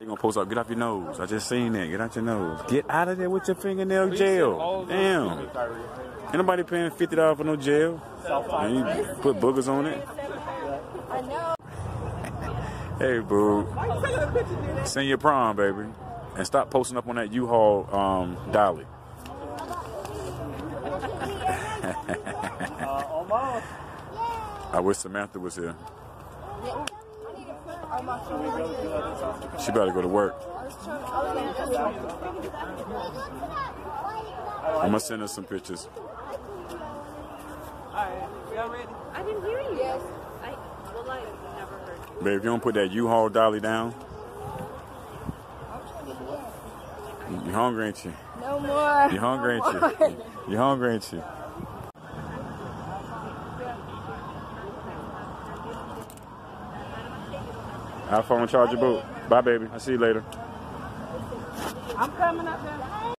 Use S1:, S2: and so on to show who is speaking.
S1: You gonna post up? Get off your nose. I just seen that. Get out your nose. Get out of there with your fingernail gel. Damn. Ain't nobody paying fifty dollars for no gel. And you put boogers on it.
S2: I know.
S1: Hey, boo. Send your prom, baby, and stop posting up on that U-Haul um, dolly. I wish Samantha was here. She better go to work. I'm gonna send her some pictures.
S2: I didn't hear you. Yes. I, well, I never heard you.
S1: Babe, if you don't put that U-Haul dolly down, you hungry, ain't you?
S2: No more.
S1: You hungry, ain't you? You hungry, ain't you? Have fun with charge your boat. Bye, baby. I'll see you later.
S2: I'm coming up there.